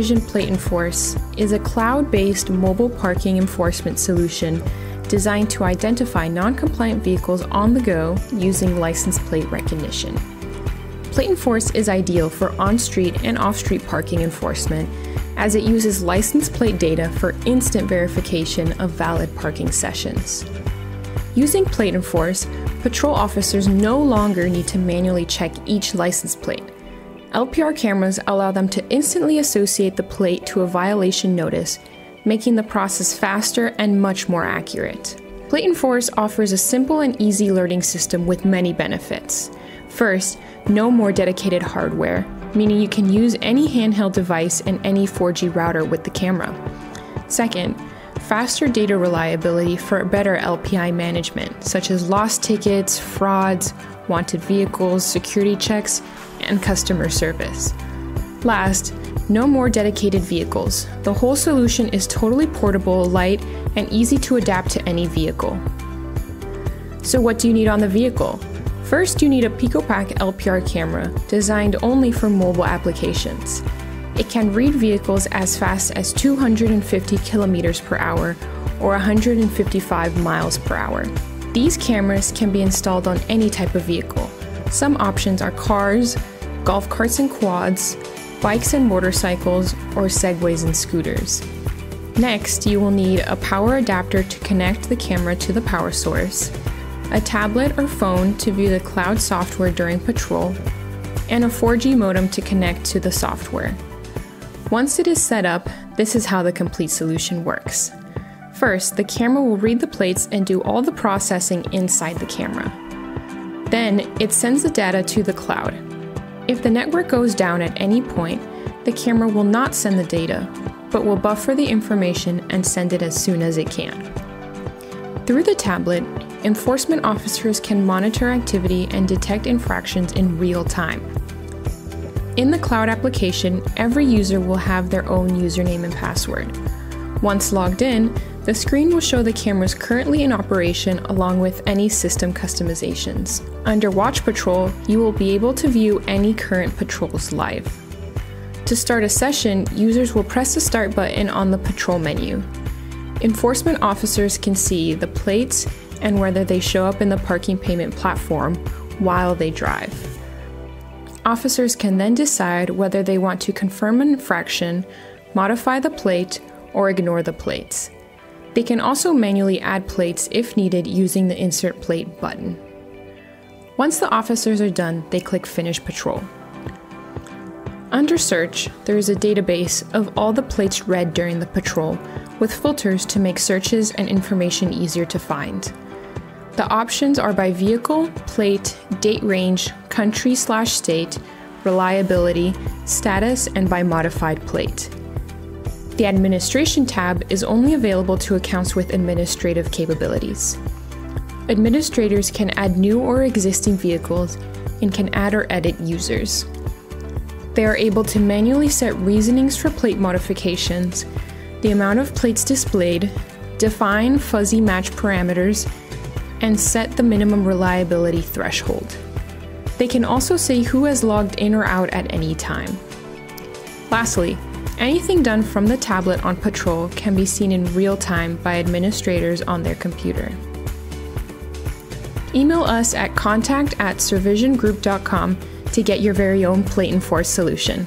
Survision Plate Enforce is a cloud based mobile parking enforcement solution designed to identify non compliant vehicles on the go using license plate recognition. Platenforce is ideal for on street and off street parking enforcement as it uses license plate data for instant verification of valid parking sessions. Using Platenforce, patrol officers no longer need to manually check each license plate. LPR cameras allow them to instantly associate the plate to a violation notice, making the process faster and much more accurate. Platenforce offers a simple and easy learning system with many benefits. First, no more dedicated hardware, meaning you can use any handheld device and any 4G router with the camera. Second, faster data reliability for better LPI management, such as lost tickets, frauds, wanted vehicles, security checks, and customer service. Last, no more dedicated vehicles. The whole solution is totally portable, light, and easy to adapt to any vehicle. So, what do you need on the vehicle? First, you need a Picopak LPR camera designed only for mobile applications. It can read vehicles as fast as 250 kilometers per hour or 155 miles per hour. These cameras can be installed on any type of vehicle. Some options are cars, golf carts and quads, bikes and motorcycles, or segways and scooters. Next, you will need a power adapter to connect the camera to the power source, a tablet or phone to view the cloud software during patrol, and a 4G modem to connect to the software. Once it is set up, this is how the complete solution works. First, the camera will read the plates and do all the processing inside the camera. Then, it sends the data to the cloud, if the network goes down at any point, the camera will not send the data, but will buffer the information and send it as soon as it can. Through the tablet, enforcement officers can monitor activity and detect infractions in real time. In the cloud application, every user will have their own username and password. Once logged in, the screen will show the cameras currently in operation along with any system customizations. Under Watch Patrol, you will be able to view any current patrols live. To start a session, users will press the Start button on the Patrol menu. Enforcement officers can see the plates and whether they show up in the parking payment platform while they drive. Officers can then decide whether they want to confirm an infraction, modify the plate, or ignore the plates. They can also manually add plates if needed using the Insert Plate button. Once the officers are done, they click Finish Patrol. Under Search, there is a database of all the plates read during the patrol, with filters to make searches and information easier to find. The options are by vehicle, plate, date range, country slash state, reliability, status, and by modified plate. The Administration tab is only available to accounts with administrative capabilities. Administrators can add new or existing vehicles and can add or edit users. They are able to manually set reasonings for plate modifications, the amount of plates displayed, define fuzzy match parameters, and set the minimum reliability threshold. They can also say who has logged in or out at any time. Lastly, Anything done from the tablet on patrol can be seen in real time by administrators on their computer. Email us at contact at to get your very own Platenforce solution.